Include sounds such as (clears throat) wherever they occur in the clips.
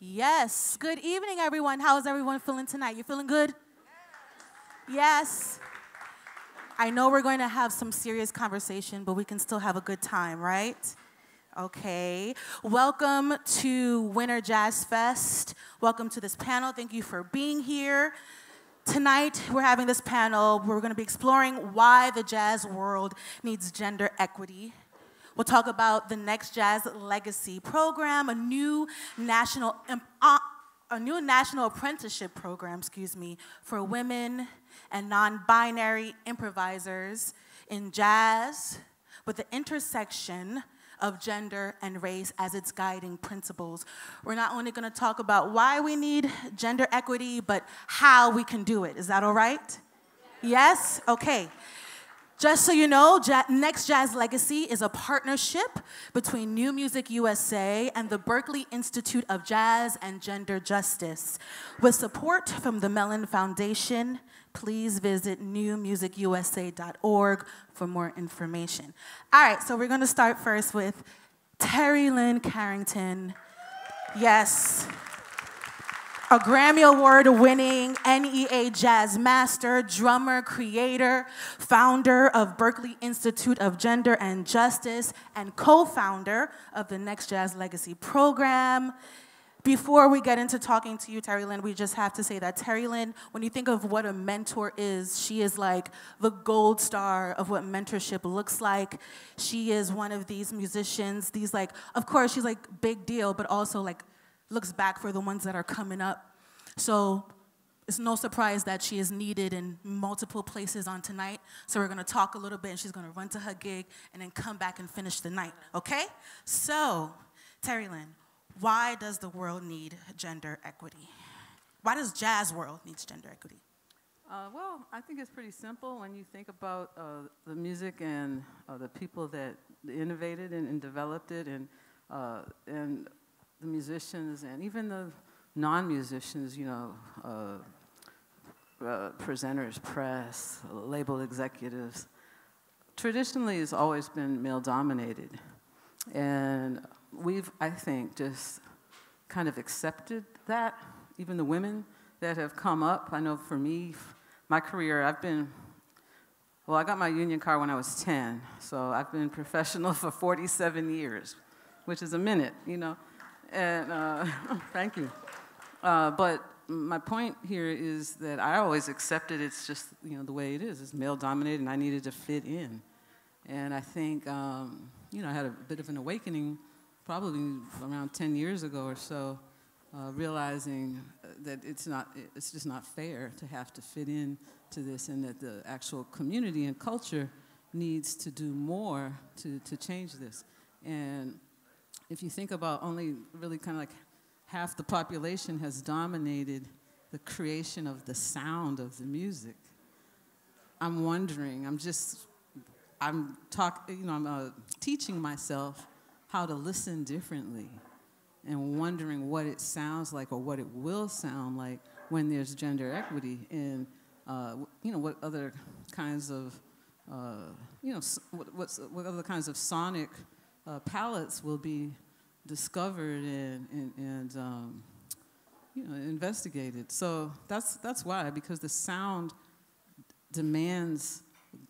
Yes. Good evening, everyone. How is everyone feeling tonight? You feeling good? Yes. I know we're going to have some serious conversation, but we can still have a good time, right? Okay. Welcome to Winter Jazz Fest. Welcome to this panel. Thank you for being here. Tonight, we're having this panel. We're going to be exploring why the jazz world needs gender equity. We'll talk about the Next Jazz Legacy program, a new national uh, a new national apprenticeship program, excuse me, for women and non-binary improvisers in jazz with the intersection of gender and race as its guiding principles. We're not only going to talk about why we need gender equity, but how we can do it. Is that all right? Yes? Okay. Just so you know, Next Jazz Legacy is a partnership between New Music USA and the Berklee Institute of Jazz and Gender Justice. With support from the Mellon Foundation, please visit newmusicusa.org for more information. All right, so we're going to start first with Terri Lyne Carrington. Yes a Grammy Award winning NEA jazz master, drummer, creator, founder of Berklee Institute of Gender and Justice, and co founder of the Next Jazz Legacy program. Before we get into talking to you, Terri Lyne, we just have to say that Terri Lyne, when you think of what a mentor is, she is like the gold star of what mentorship looks like. She is one of these musicians, these like, of course, she's like big deal, but also like looks back for the ones that are coming up. So it's no surprise that she is needed in multiple places on tonight. So we're gonna talk a little bit and she's gonna run to her gig and then come back and finish the night, okay? So, Terri Lyne, why does the world need gender equity? Why does jazz world needs gender equity? Uh, well, I think it's pretty simple when you think about uh, the music and uh, the people that innovated and, and developed it and, uh, and the musicians and even the non-musicians, you know, uh, uh, presenters, press, label executives, traditionally has always been male-dominated. And we've, I think, just kind of accepted that. Even the women that have come up, I know for me, my career, I've been, well, I got my union card when I was 10, so I've been (laughs) professional for 47 years, which is a minute, you know. And uh, (laughs) thank you. Uh, but my point here is that I always accepted it's just you know the way it is. It's male dominated, and I needed to fit in. And I think um, you know I had a bit of an awakening, probably around 10 years ago or so, uh, realizing that it's not it's just not fair to have to fit in to this, and that the actual community and culture needs to do more to to change this. And if you think about only really kind of like half the population has dominated the creation of the sound of the music. I'm wondering, I'm just, I'm talking, you know, I'm uh, teaching myself how to listen differently and wondering what it sounds like or what it will sound like when there's gender equity and, uh, you know, what other kinds of, uh, you know, what, what other kinds of sonic uh, palettes will be discovered and, and, and um, you know, investigated. So that's, that's why, because the sound demands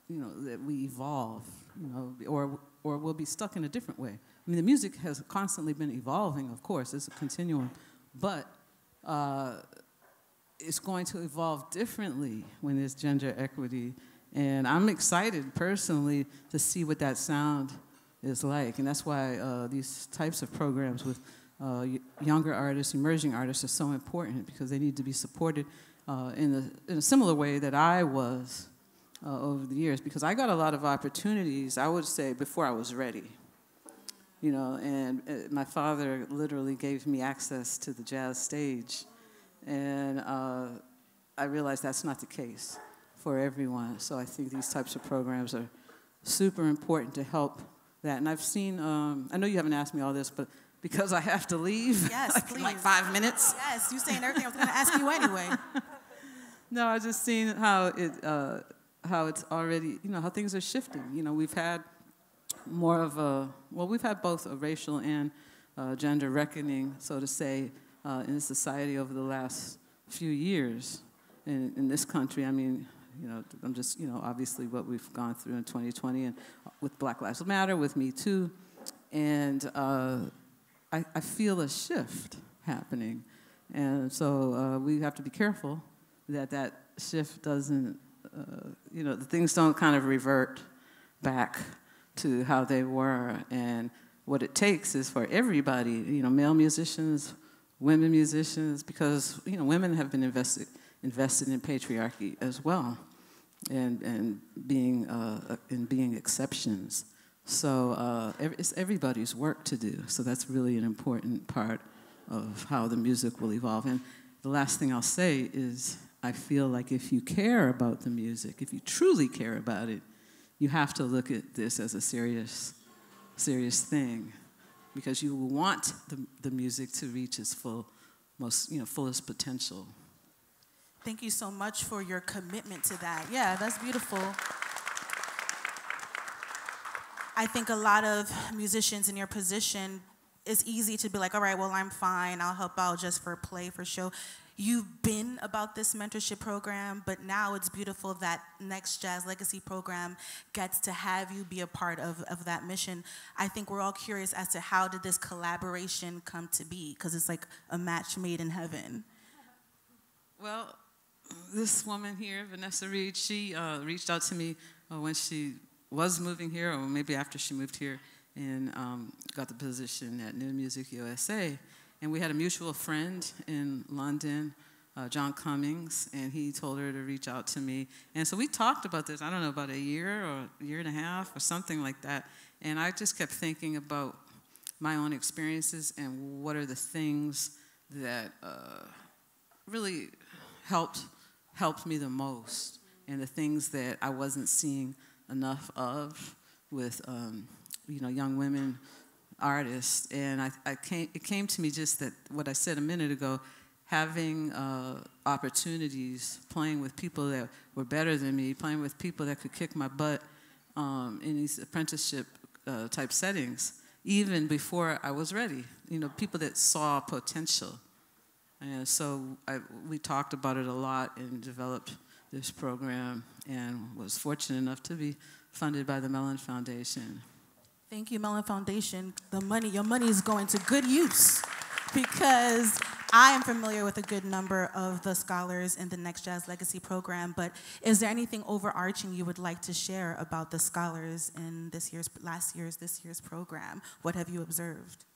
you know, that we evolve, you know, or, or we'll be stuck in a different way. I mean, the music has constantly been evolving, of course, it's a continuum, but uh, it's going to evolve differently when there's gender equity. And I'm excited personally to see what that sound is like. And that's why uh, these types of programs with uh, younger artists, emerging artists are so important because they need to be supported uh, in, a, in, a, similar way that I was uh, over the years because I got a lot of opportunities, I would say, before I was ready. You know, and uh, my father literally gave me access to the jazz stage. And uh, I realized that's not the case for everyone. So I think these types of programs are super important to help that. And I've seen, um, I know you haven't asked me all this, but because I have to leave, (laughs) yes, like, please. like five minutes. Yes, you're saying everything I was going to ask you (laughs) anyway. no, I've just seen how it, uh, how it's already, you know, how things are shifting. You know, we've had more of a, well, we've had both a racial and uh, gender reckoning, so to say, uh, uh, in society over the last few years. In, in this country, I mean, you know, I'm just, you know, obviously what we've gone through in 2020 and with Black Lives Matter, with Me Too. And uh, I, I, feel a shift happening. And so uh, we have to be careful that that shift doesn't, uh, you know, the things don't kind of revert back to how they were. And what it takes is for everybody, you know, male musicians, women musicians, because, you know, women have been invested, invested in patriarchy as well and, and being, uh, in being exceptions. So uh, it's everybody's work to do. So that's really an important part of how the music will evolve. And the last thing I'll say is I feel like if you care about the music, if you truly care about it, you have to look at this as a serious, serious thing because you want the, the music to reach its full, most, you know, fullest potential. Thank you so much for your commitment to that. Yeah, that's beautiful. I think a lot of musicians in your position, it's easy to be like, all right, well, I'm fine. I'll help out just for play, for show. You've been about this mentorship program, but now it's beautiful that Next Jazz Legacy program gets to have you be a part of, of that mission. I think we're all curious as to how did this collaboration come to be? Because it's like a match made in heaven. Well, this woman here, Vanessa Reed, she uh, reached out to me uh, when she was moving here, or maybe after she moved here, and um, got the position at New Music USA. And we had a mutual friend in London, uh, John Cummings, and he told her to reach out to me. And so we talked about this, I don't know, about a year or a year and a half or something like that. And I just kept thinking about my own experiences and what are the things that uh, really helped helped me the most and the things that I wasn't seeing enough of with um, you know young women artists. And I, I, came, it came to me just that what I said a minute ago having uh, opportunities playing with people that were better than me playing with people that could kick my butt um, in these apprenticeship uh, type settings even before I was ready. You know people that saw potential and so I, we talked about it a lot and developed this program and was fortunate enough to be funded by the Mellon Foundation. Thank you, Mellon Foundation. The money, your money is going to good use because I am familiar with a good number of the scholars in the Next Jazz Legacy program, but is there anything overarching you would like to share about the scholars in this year's, last year's, this year's program? What have you observed?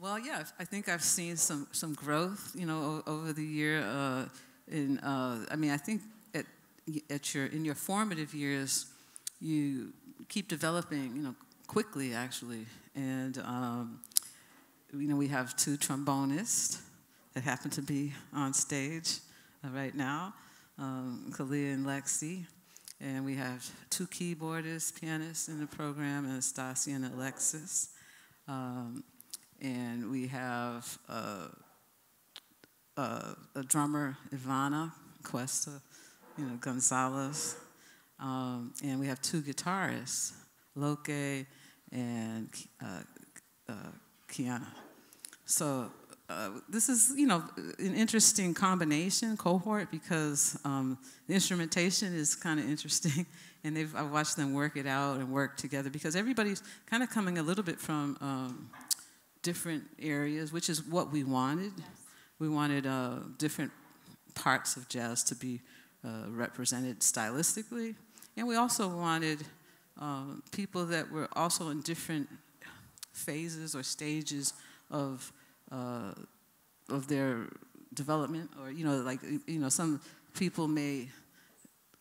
Well, yeah, I think I've seen some, some growth, you know, over the year. Uh, in, uh, I mean, I think at, at your, in your formative years, you keep developing, you know, quickly, actually. And, um, you know, we have two trombonists that happen to be on stage uh, right now, um, Kalia and Lexi. And we have two keyboardists, pianists in the program, Anastasia and Alexis. Um, and we have uh, uh, a drummer, Ivana Cuesta, you know, Gonzalez, um, and we have two guitarists, Loke and uh, uh, Kiana. So this is, you know, an interesting combination cohort because um, the instrumentation is kind of interesting, (laughs) and they've I've watched them work it out and work together because everybody's kind of coming a little bit from um, different areas, which is what we wanted. Yes. We wanted uh, different parts of jazz to be uh, represented stylistically. And we also wanted uh, people that were also in different phases or stages of, uh, of their development. Or, you know, like, you know, some people may,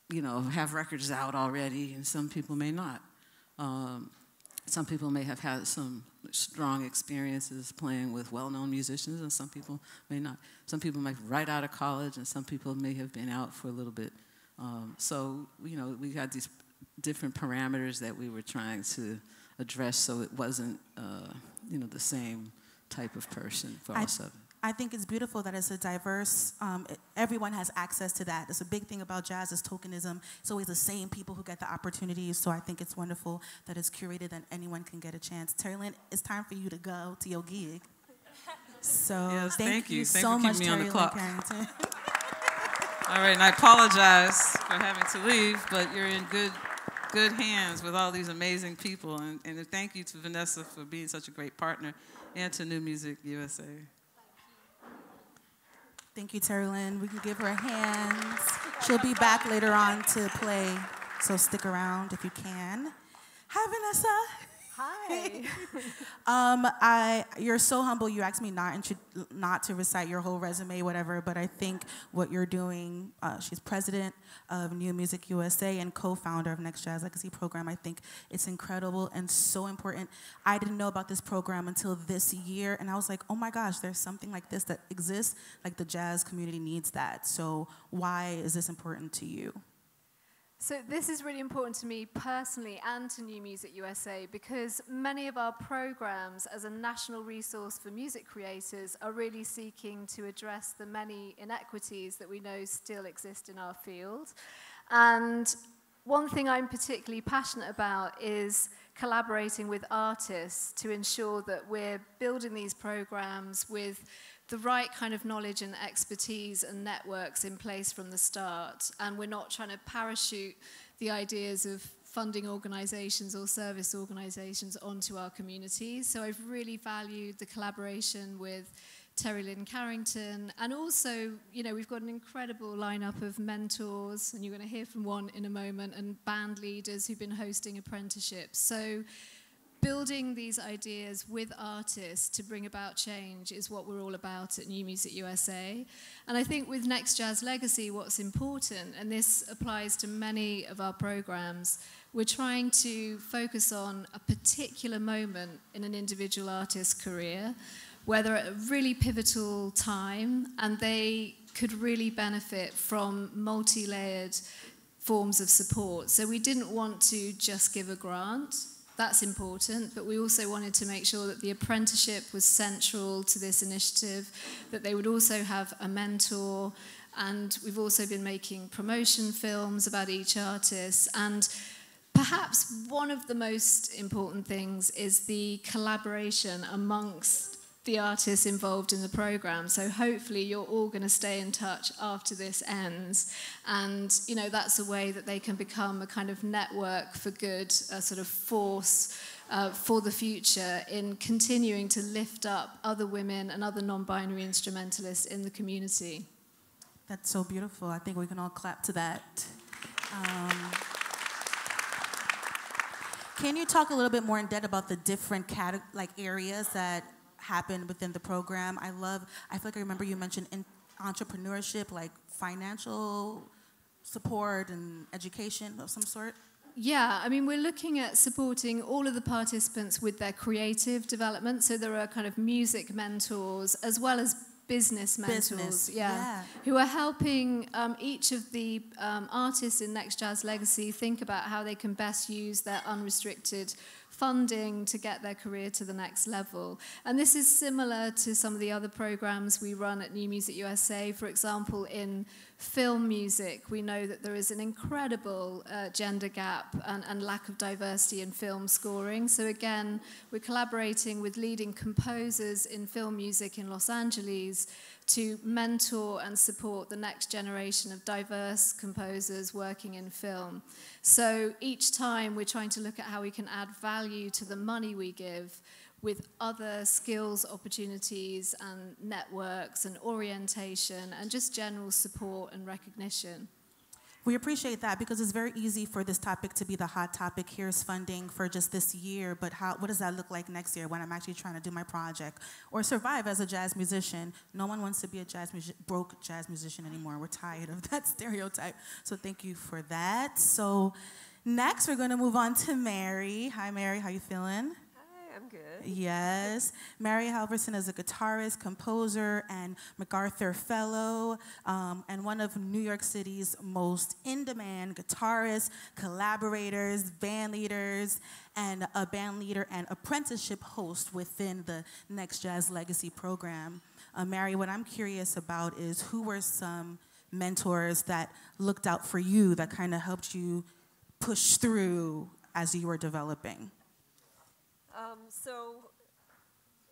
you know, have records out already and some people may not. Um, some people may have had some strong experiences playing with well-known musicians, and some people may not. Some people might right out of college, and some people may have been out for a little bit. Um, so, you know, we had these different parameters that we were trying to address, so it wasn't, uh, you know, the same type of person for I, all seven. I think it's beautiful that it's a diverse, um, everyone has access to that. It's a big thing about jazz is tokenism. It's always the same people who get the opportunities. So I think it's wonderful that it's curated and anyone can get a chance. Terri Lyne, it's time for you to go to your gig. So Yes, thank, thank you. Thank so for much, on the Terri Lyne clock. Carrington. (laughs) All right, and I apologize for having to leave, but you're in good, good hands with all these amazing people. And, and thank you to Vanessa for being such a great partner, and to New Music USA. Thank you, Terri Lyne. We can give her a hand. She'll be back later on to play, so stick around if you can. Hi, Vanessa. Hi. (laughs) Um, I you're so humble. You asked me not not to recite your whole resume, whatever. But I think what you're doing. Uh, she's president of New Music USA and co-founder of Next Jazz Legacy Program. I think it's incredible and so important. I didn't know about this program until this year, and I was like, oh my gosh, there's something like this that exists. Like the jazz community needs that. So why is this important to you? So this is really important to me personally and to New Music USA because many of our programs as a national resource for music creators are really seeking to address the many inequities that we know still exist in our field. And one thing I'm particularly passionate about is collaborating with artists to ensure that we're building these programs with the right kind of knowledge and expertise and networks in place from the start. And we're not trying to parachute the ideas of funding organisations or service organisations onto our communities. So I've really valued the collaboration with Terry Lynn Carrington. And also, you know, we've got an incredible lineup of mentors, and you're going to hear from one in a moment, and band leaders who've been hosting apprenticeships. So building these ideas with artists to bring about change is what we're all about at New Music USA. And I think with Next Jazz Legacy, what's important, and this applies to many of our programs, we're trying to focus on a particular moment in an individual artist's career where they're at a really pivotal time and they could really benefit from multi layered forms of support. So we didn't want to just give a grant. That's important, but we also wanted to make sure that the apprenticeship was central to this initiative, that they would also have a mentor, and we've also been making promotion films about each artist, and perhaps one of the most important things is the collaboration amongst the artists involved in the program. So hopefully you're all going to stay in touch after this ends. And, you know, that's a way that they can become a kind of network for good, a sort of force uh, for the future in continuing to lift up other women and other non-binary instrumentalists in the community. That's so beautiful. I think we can all clap to that. Um, can you talk a little bit more in depth about the different like areas that happen within the program? I love. I feel like I remember you mentioned in entrepreneurship, like financial support and education of some sort. Yeah, I mean, we're looking at supporting all of the participants with their creative development. So there are kind of music mentors as well as business mentors, Business, yeah, yeah. who are helping um, each of the um, artists in Next Jazz Legacy think about how they can best use their unrestricted funding to get their career to the next level. And this is similar to some of the other programs we run at New Music USA. For example, in film music, we know that there is an incredible uh, gender gap and, and lack of diversity in film scoring. So again, we're collaborating with leading composers in film music in Los Angeles to mentor and support the next generation of diverse composers working in film. So each time we're trying to look at how we can add value to the money we give with other skills, opportunities, and networks, and orientation, and just general support and recognition. We appreciate that because it's very easy for this topic to be the hot topic. Here's funding for just this year, but how, what does that look like next year when I'm actually trying to do my project or survive as a jazz musician? No one wants to be a jazz broke jazz musician anymore. We're tired of (laughs) that stereotype. So thank you for that. So next we're going to move on to Mary. Hi, Mary. How you feeling? Good. Yes. Mary Halvorson is a guitarist, composer, and MacArthur Fellow, um, and one of New York City's most in demand guitarists, collaborators, band leaders, and a band leader and apprenticeship host within the Next Jazz Legacy program. Uh, Mary, what I'm curious about is who were some mentors that looked out for you that kind of helped you push through as you were developing? Um, so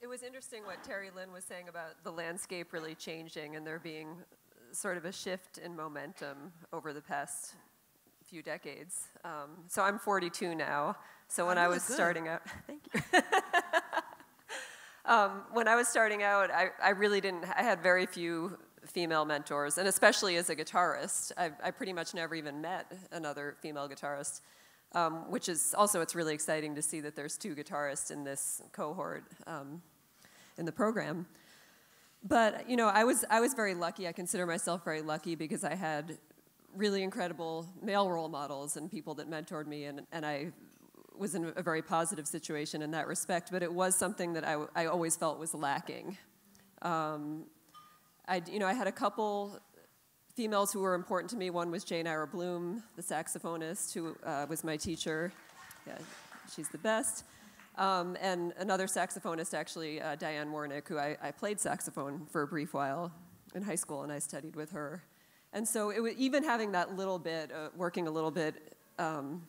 it was interesting what Terri Lyne was saying about the landscape really changing and there being sort of a shift in momentum over the past few decades. Um, so I'm 42 now. So when I was good. starting out, (laughs) thank you. (laughs) um, when I was starting out, I, I really didn't. I had very few female mentors, and especially as a guitarist, I, I pretty much never even met another female guitarist. Um, which is also it's really exciting to see that there's two guitarists in this cohort um, in the program. But you know, I was I was very lucky. I consider myself very lucky because I had really incredible male role models and people that mentored me, and, and I was in a very positive situation in that respect. But it was something that I, I always felt was lacking. Um, I you know I had a couple females who were important to me. One was Jane Ira Bloom, the saxophonist, who uh, was my teacher. Yeah, she's the best. Um, and another saxophonist, actually, uh, Diane Warnick, who I, I, played saxophone for a brief while in high school, and I studied with her. And so, it was, even having that little bit, uh, working a little bit um,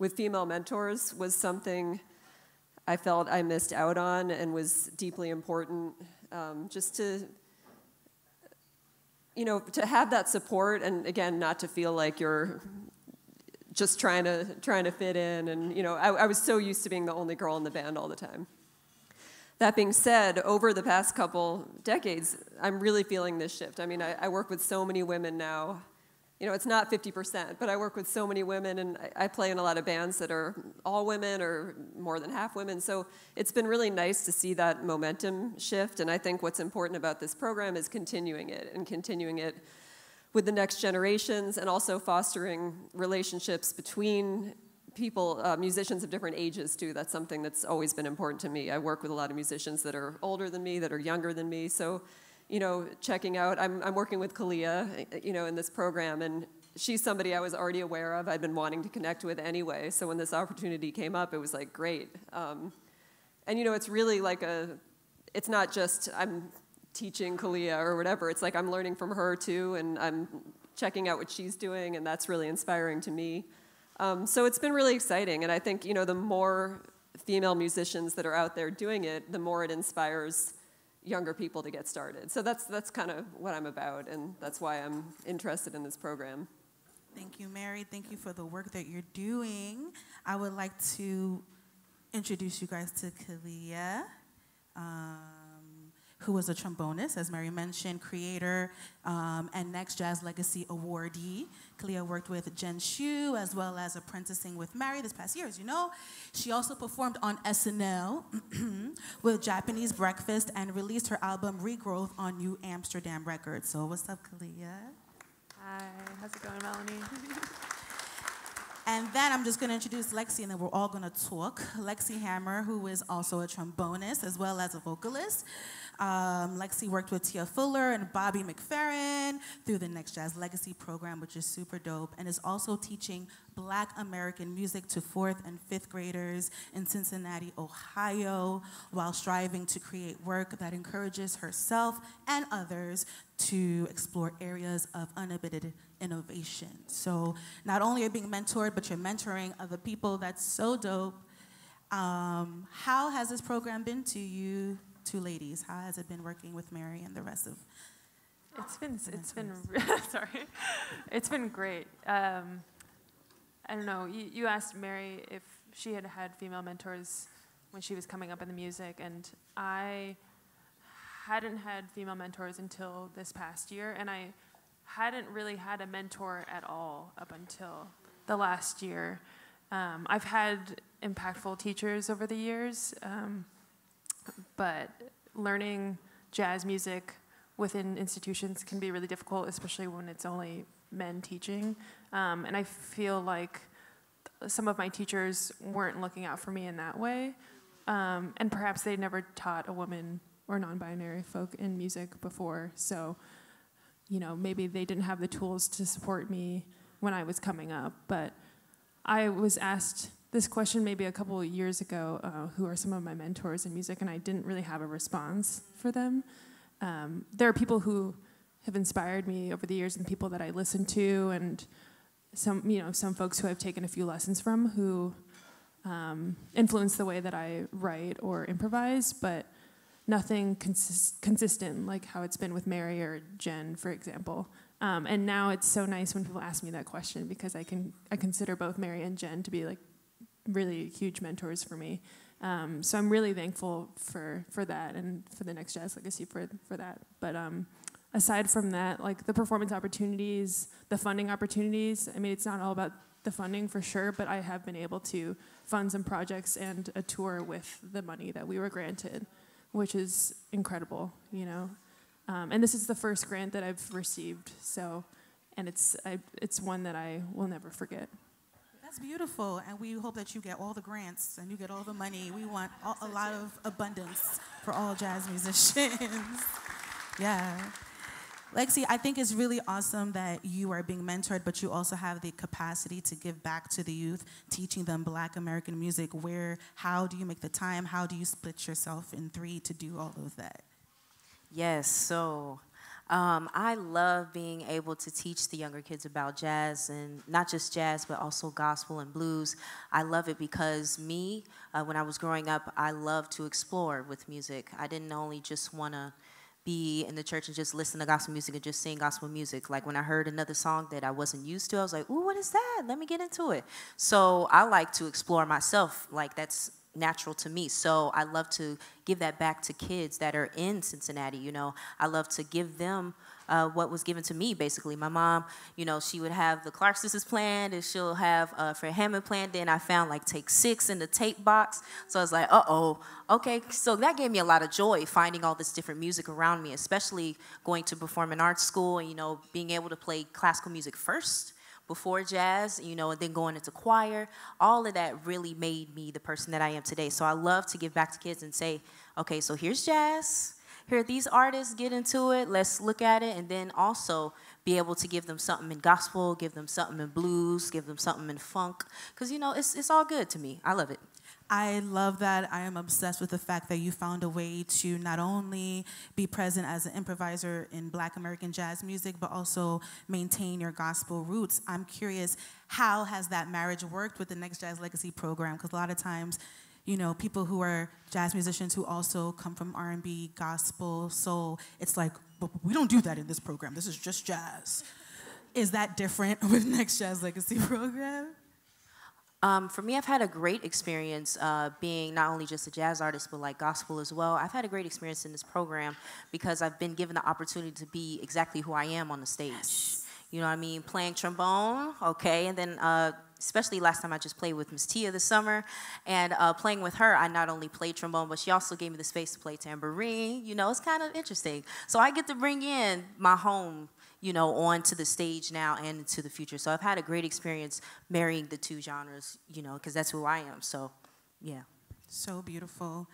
with female mentors, was something I felt I missed out on and was deeply important. Um, just to, you know, to have that support, and again, not to feel like you're just trying to trying to fit in and you know I, I, was so used to being the only girl in the band all the time. That being said over the past couple decades i'm really feeling this shift. I mean i, I work with so many women now you know it's not 50% but i work with so many women and I, play in a lot of bands that are all women or more than half women so it's been really nice to see that momentum shift and i think what's important about this program is continuing it and continuing it with the next generations and also fostering relationships between people, uh, musicians of different ages too. That's something that's always been important to me. I work with a lot of musicians that are older than me, that are younger than me. So, you know, checking out, I'm, I'm working with Kalia, you know, in this program, and she's somebody I was already aware of. I'd been wanting to connect with anyway. So when this opportunity came up, it was like great. Um, and you know, it's really like a, it's not just I'm teaching Kalia or whatever. It's like I'm learning from her too, and I'm checking out what she's doing, and that's really inspiring to me. Um, so it's been really exciting, and I think you know the more female musicians that are out there doing it, the more it inspires younger people to get started. So that's that's kind of what I'm about, and that's why I'm interested in this program. Thank you, Mary. Thank you for the work that you're doing. I would like to introduce you guys to Kalia. Um, who was a trombonist, as Mary mentioned, creator um, and Next Jazz Legacy awardee. Kalia worked with Jen Shyu as well as apprenticing with Mary this past year, as you know. She also performed on SNL (clears throat) with Japanese Breakfast and released her album Regrowth on New Amsterdam Records. So, what's up, Kalia? Hi, how's it going, Melanie? (laughs) And then I'm just going to introduce Lexi, and then we're all going to talk. Lexi Hamner, who is also a trombonist as well as a vocalist. Um, Lexi worked with Tia Fuller and Bobby McFerrin through the Next Jazz Legacy program, which is super dope, and is also teaching Black American music to fourth and fifth graders in Cincinnati, Ohio, while striving to create work that encourages herself and others to explore areas of unabated innovation. So not only are being mentored, but you're mentoring other people. That's so dope. Um, how has this program been to you two ladies? How has it been working with Mary and the rest of? It's been it's been (laughs) sorry, it's been great. Um, I don't know. You, you asked Mary if she had had female mentors when she was coming up in the music, and I hadn't had female mentors until this past year, and I hadn't really had a mentor at all up until the last year. Um, I've had impactful teachers over the years. Um, but learning jazz music within institutions can be really difficult, especially when it's only men teaching. Um, and I feel like some of my teachers weren't looking out for me in that way. Um, and perhaps they never taught a woman or non binary folk in music before. So, you know, maybe they didn't have the tools to support me when I was coming up. But I was asked this question maybe a couple of years ago uh, who are some of my mentors in music, and I didn't really have a response for them. Um, there are people who have inspired me over the years, and people that I listen to, and some you know some folks who I've taken a few lessons from who um, influence the way that I write or improvise. But nothing consist- consistent like how it's been with Mary or Jen, for example. Um, and now it's so nice when people ask me that question because I can I consider both Mary and Jen to be like really huge mentors for me. Um, so I'm really thankful for for that and for the next Jazz Legacy for for that. But um, aside from that, like the performance opportunities, the funding opportunities. I mean, it's not all about the funding for sure, but I have been able to fund some projects and a tour with the money that we were granted, which is incredible. You know, um, and this is the first grant that I've received, so, and it's, I, it's one that I will never forget. That's beautiful, and we hope that you get all the grants and you get all the money. We want all, a lot of abundance for all jazz musicians. (laughs) yeah. Lexi, I think it's really awesome that you are being mentored, but you also have the capacity to give back to the youth, teaching them Black American music. Where, how do you make the time? How do you split yourself in three to do all of that? Yes, so um, I love being able to teach the younger kids about jazz and not just jazz, but also gospel and blues. I love it because me, uh, when I was growing up, I loved to explore with music. I didn't only just want to be in the church and just listen to gospel music and just sing gospel music. Like when I heard another song that I wasn't used to, I was like, ooh, what is that? Let me get into it. So I like to explore myself. Like that's natural to me. So I love to give that back to kids that are in Cincinnati. You know, I love to give them uh, what was given to me, basically. My mom, you know, she would have the Clark Sisters planned, and she'll have uh, Fred Hammond planned. Then I found like take six in the tape box. So I was like, uh oh, okay. So that gave me a lot of joy finding all this different music around me, especially going to perform in arts school and, you know, being able to play classical music first before jazz, you know, and then going into choir. All of that really made me the person that I am today. So I love to give back to kids and say, okay, so here's jazz. Here, these artists get into it. Let's look at it, and then also be able to give them something in gospel, give them something in blues, give them something in funk. Because you know, it's it's all good to me. I love it. I love that. I am obsessed with the fact that you found a way to not only be present as an improviser in Black American jazz music, but also maintain your gospel roots. I'm curious, how has that marriage worked with the Next Jazz Legacy program? Because a lot of times, you know, people who are jazz musicians who also come from R&B, gospel, soul, it's like, but we don't do that in this program. This is just jazz. Is that different (laughs) with Next Jazz Legacy program? Um, for me, I've had a great experience uh, being not only just a jazz artist, but like gospel as well. I've had a great experience in this program because I've been given the opportunity to be exactly who I am on the stage. You know what I mean? Playing trombone, okay, and then uh, especially last time I just played with Miss Tia this summer, and uh, playing with her, I not only played trombone, but she also gave me the space to play tambourine. You know, it's kind of interesting. So I get to bring in my home you know, onto the stage now and into the future. So I've had a great experience marrying the two genres, you know, because that's who I am. So, yeah. So beautiful.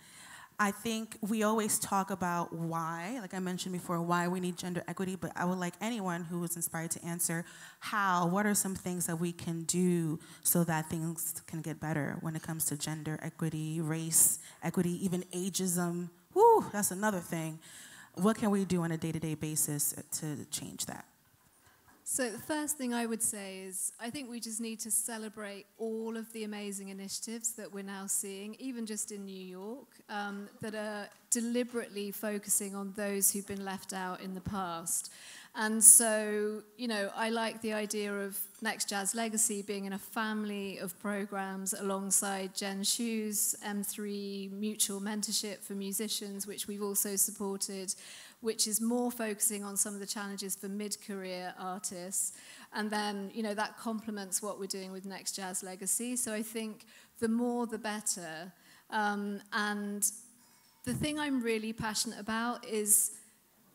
I think we always talk about why, like I mentioned before, why we need gender equity, but I would like anyone who is inspired to answer how, what are some things that we can do so that things can get better when it comes to gender equity, race equity, even ageism. Woo, that's another thing. What can we do on a day to day basis to change that? So, the first thing I would say is I think we just need to celebrate all of the amazing initiatives that we're now seeing, even just in New York, um, that are deliberately focusing on those who've been left out in the past. And so, you know, I like the idea of Next Jazz Legacy being in a family of programs alongside Jen Shyu's M3 Mutual Mentorship for Musicians, which we've also supported, which is more focusing on some of the challenges for mid-career artists. And then, you know, that complements what we're doing with Next Jazz Legacy. So I think the more the better. Um, and the thing I'm really passionate about is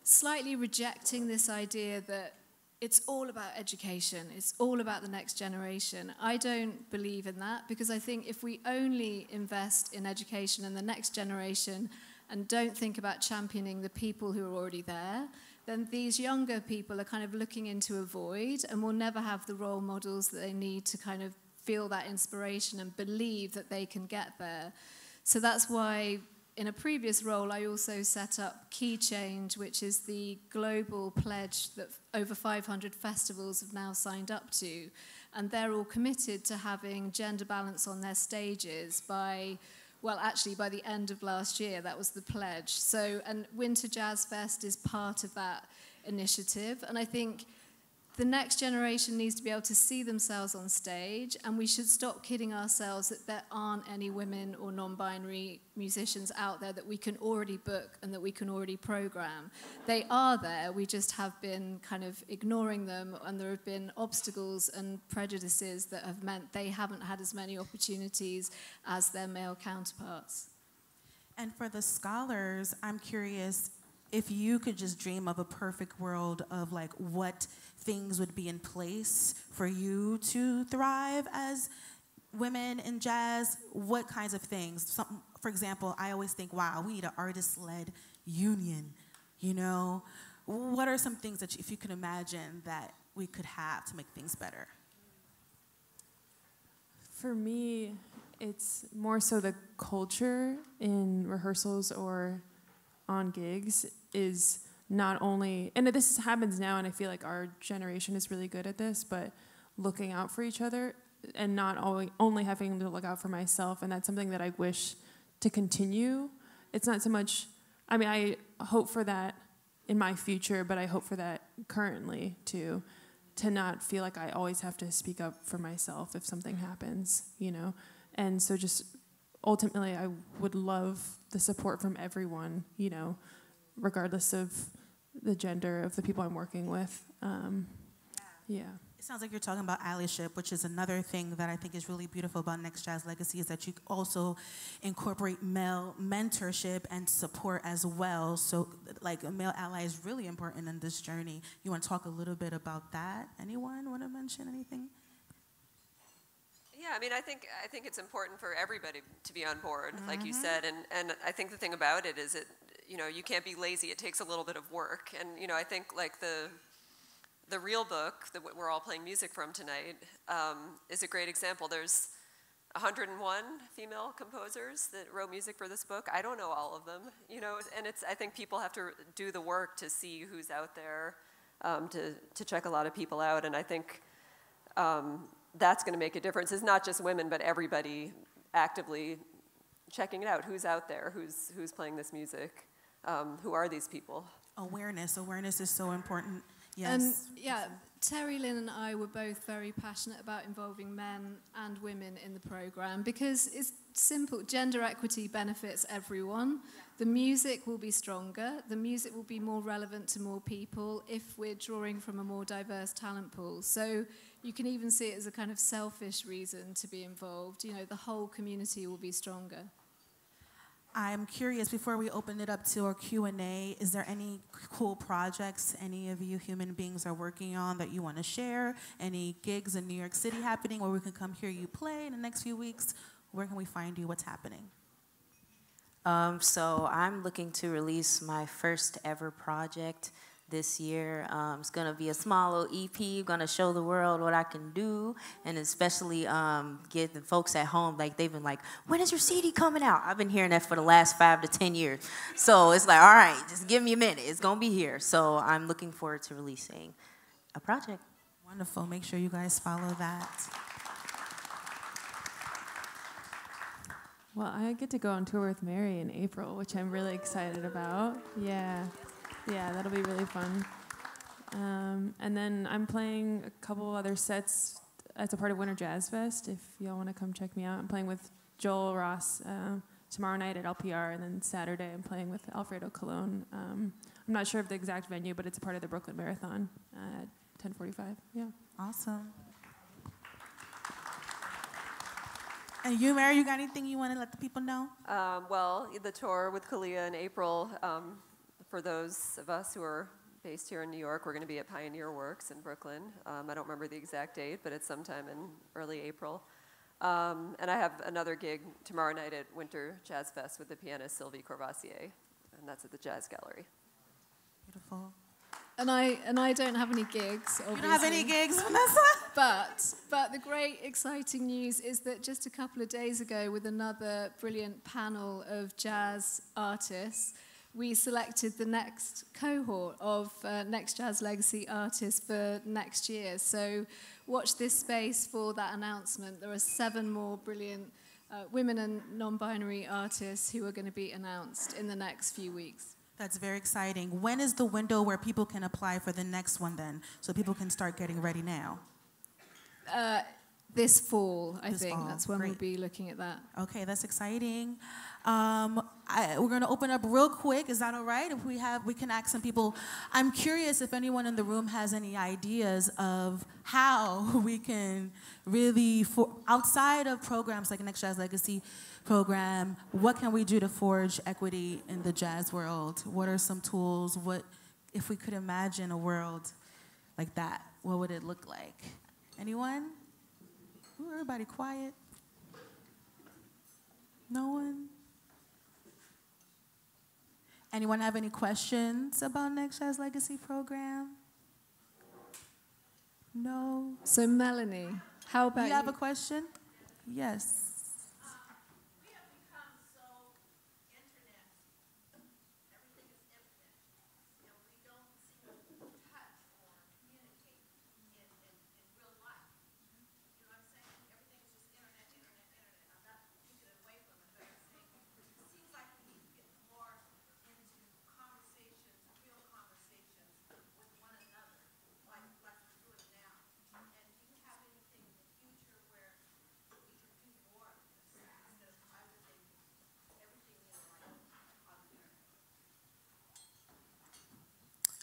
slightly rejecting this idea that it's all about education, it's all about the next generation. I don't believe in that because I think if we only invest in education and the next generation and don't think about championing the people who are already there, then these younger people are kind of looking into a void and will never have the role models that they need to kind of feel that inspiration and believe that they can get there. So that's why in a previous role, I also set up Key Change, which is the global pledge that over 500 festivals have now signed up to. And they're all committed to having gender balance on their stages by, well, actually by the end of last year, that was the pledge. So, and Winter Jazz Fest is part of that initiative. And I think the next generation needs to be able to see themselves on stage, and we should stop kidding ourselves that there aren't any women or non binary musicians out there that we can already book and that we can already program. They are there, we just have been kind of ignoring them, and there have been obstacles and prejudices that have meant they haven't had as many opportunities as their male counterparts. And for the scholars, I'm curious if you could just dream of a perfect world of like what things would be in place for you to thrive as women in jazz, what kinds of things? Some, for example, I always think, wow, we need an artist led union, you know? What are some things that, you, if you can imagine, that we could have to make things better? For me, it's more so the culture in rehearsals or on gigs is not only, and this happens now, and I feel like our generation is really good at this, but looking out for each other and not always, only having to look out for myself. And that's something that I wish to continue. It's not so much, I mean, I hope for that in my future, but I hope for that currently too, to not feel like I always have to speak up for myself if something happens, you know? And so just ultimately, I would love the support from everyone, you know, regardless of the gender of the people I'm working with. Um, yeah. It sounds like you're talking about allyship, which is another thing that I think is really beautiful about Next Jazz Legacy is that you also incorporate male mentorship and support as well. So, like, a male ally is really important in this journey. You want to talk a little bit about that? Anyone want to mention anything? Yeah, I mean, I think I think it's important for everybody to be on board, mm-hmm. like you mm-hmm. said, and and I think the thing about it is it you know, you can't be lazy. It takes a little bit of work. And, you know, I think like the, the real book that we're all playing music from tonight um, is a great example. There's 101 female composers that wrote music for this book. I don't know all of them, you know, and it's, I think people have to do the work to see who's out there, um, to, to check a lot of people out. And I think um, that's going to make a difference. It's not just women, but everybody actively checking it out. Who's out there? Who's, who's playing this music? um, who are these people? Awareness. Awareness is so important. Yes. And yeah, Terri Lyne and I were both very passionate about involving men and women in the program because it's simple. Gender equity benefits everyone. The music will be stronger. The music will be more relevant to more people if we're drawing from a more diverse talent pool. So you can even see it as a kind of selfish reason to be involved. You know, the whole community will be stronger. I'm curious before we open it up to our Q&A, is there any cool projects any of you human beings are working on that you want to share? Any gigs in New York City happening where we can come hear you play in the next few weeks? Where can we find you? What's happening? Um, so I'm looking to release my first ever project this year. Um, it's going to be a small little EP, going to show the world what I can do, and especially um, get the folks at home, like they've been like, when is your CD coming out? I've been hearing that for the last five to 10 years. So it's like, all right, just give me a minute. It's going to be here. So I'm looking forward to releasing a project. Wonderful. Make sure you guys follow that. Well, I get to go on tour with Mary in April, which I'm really excited about. Yeah. Yeah, that'll be really fun. Um, and then I'm playing a couple other sets as a part of Winter Jazz Fest. If y'all want to come check me out, I'm playing with Joel Ross uh, tomorrow night at LPR, and then Saturday I'm playing with Alfredo Colon. Um, I'm not sure of the exact venue, but it's a part of the Brooklyn Marathon at 10:45. Yeah. Awesome. And you, Mary, you got anything you want to let the people know? Um, well, the tour with Kalia in April. Um, for those of us who are based here in New York, we're going to be at Pioneer Works in Brooklyn. Um, I don't remember the exact date, but it's sometime in early April. Um, and I have another gig tomorrow night at Winter Jazz Fest with the pianist Sylvie Courvoisier, and that's at the Jazz Gallery. Beautiful. And I and I don't have any gigs. Obviously. You don't have any gigs, (laughs) Vanessa. But but the great exciting news is that just a couple of days ago, with another brilliant panel of jazz artists, we selected the next cohort of uh, Next Jazz Legacy artists for next year. So watch this space for that announcement. There are seven more brilliant uh, women and non-binary artists who are going to be announced in the next few weeks. That's very exciting. When is the window where people can apply for the next one then? So people can start getting ready now? Uh, this fall, I This think. fall, That's when we'll be looking at that. Okay, that's exciting. Um, I, we're going to open up real quick. Is that all right? If we have, we can ask some people. I'm curious if anyone in the room has any ideas of how (laughs) we can really, for, outside of programs like Next Jazz Legacy program, what can we do to forge equity in the jazz world? What are some tools? What, if we could imagine a world like that, what would it look like? Anyone? Everybody quiet. No one? Anyone have any questions about Next Jazz Legacy program? No? So, Melanie, how about you You have a question? Yes.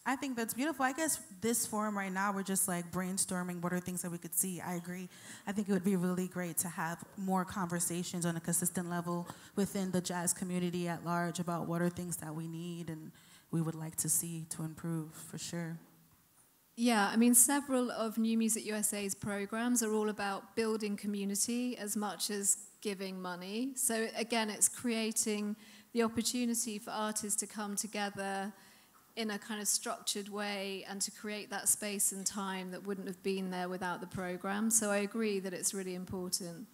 I think that's beautiful. I guess this forum right now, we're just like brainstorming what are things that we could see. I agree. I think it would be really great to have more conversations on a consistent level within the jazz community at large about what are things that we need and we would like to see to improve for sure. Yeah, I mean, several of New Music USA's programs are all about building community as much as giving money. So, again, it's creating the opportunity for artists to come together in a kind of structured way and to create that space and time that wouldn't have been there without the program. So, I agree that it's really important.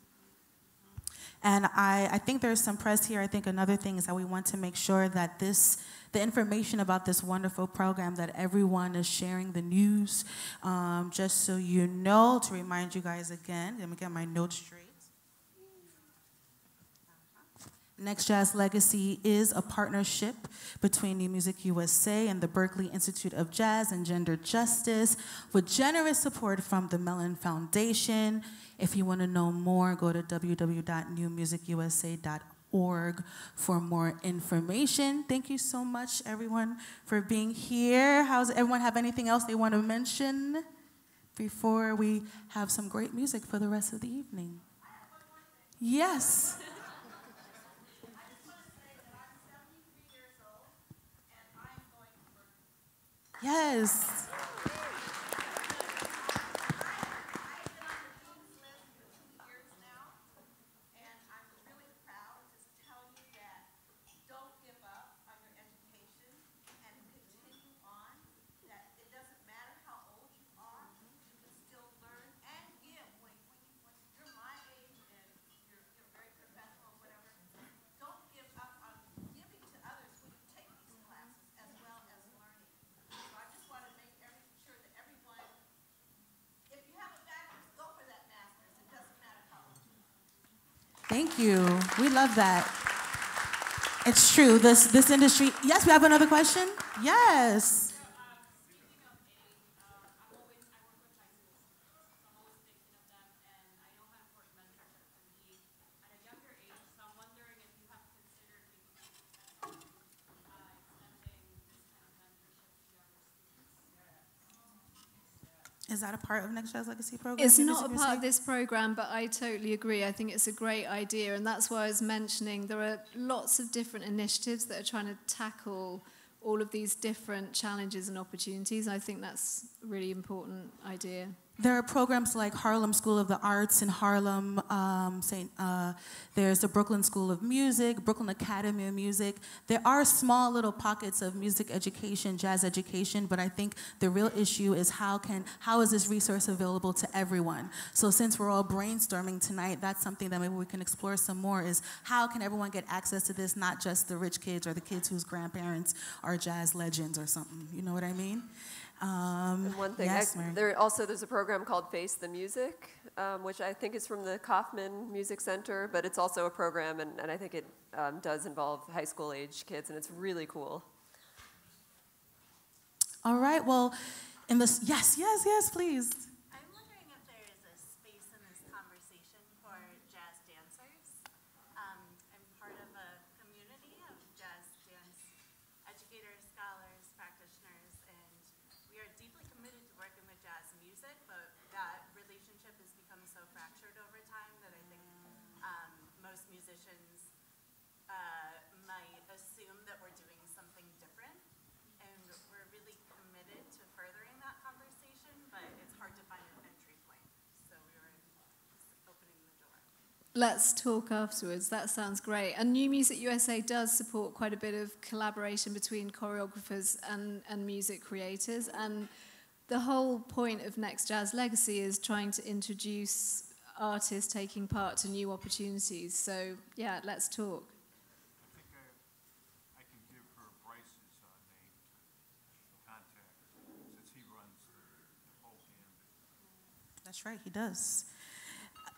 And I, I think there's some press here. I think another thing is that we want to make sure that this, the information about this wonderful program, that everyone is sharing the news. Um, just so you know, to remind you guys again, let me get my notes straight. Next Jazz Legacy is a partnership between New Music USA and the Berklee Institute of Jazz and Gender Justice with generous support from the Mellon Foundation. If you want to know more, go to www.newmusicusa.org for more information. Thank you so much, everyone, for being here. How's everyone have anything else they want to mention before we have some great music for the rest of the evening? Yes. Yes. Thank you. We love that. It's true. This this industry. Yes, we have another question. Yes. Is that a part of Next Jazz Legacy program? It's not a part of this program, but I totally agree. I think it's a great idea, and that's why I was mentioning there are lots of different initiatives that are trying to tackle all of these different challenges and opportunities. I think that's a really important idea. There are programs like Harlem School of the Arts in Harlem. Um, Saint, uh, there's the Brooklyn School of Music, Brooklyn Academy of Music. There are small little pockets of music education, jazz education, but I think the real issue is how can how is this resource available to everyone? So since we're all brainstorming tonight, that's something that maybe we can explore some more. Is how can everyone get access to this? Not just the rich kids or the kids whose grandparents are jazz legends or something. You know what I mean? Um, And one thing, yes, I- there also there's a program called Face the Music, um, which I think is from the Kaufman Music Center, but it's also a program, and, and I think it um, does involve high school age kids, and it's really cool. All right. Well, in this, yes, yes, yes, please. Let's talk afterwards. That sounds great. And New Music USA does support quite a bit of collaboration between choreographers and, and music creators. And the whole point of Next Jazz Legacy is trying to introduce artists taking part to new opportunities. So, yeah, let's talk. I think I, I can give her Bryce's uh, name to contact, since he runs the whole gambit. That's right, he does.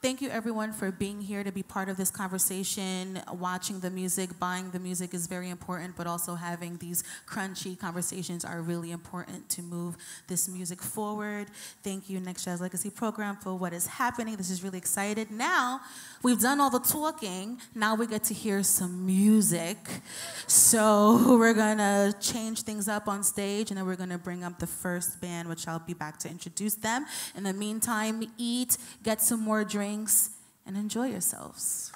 Thank you, everyone, for being here to be part of this conversation. Watching the music, buying the music is very important, but also having these crunchy conversations are really important to move this music forward. Thank you, Next Jazz Legacy Program, for what is happening. This is really excited. Now, we've done all the talking. Now we get to hear some music. So (laughs) we're gonna change things up on stage, and then we're gonna bring up the first band, which I'll be back to introduce them. In the meantime, eat, get some more drinks, and enjoy yourselves.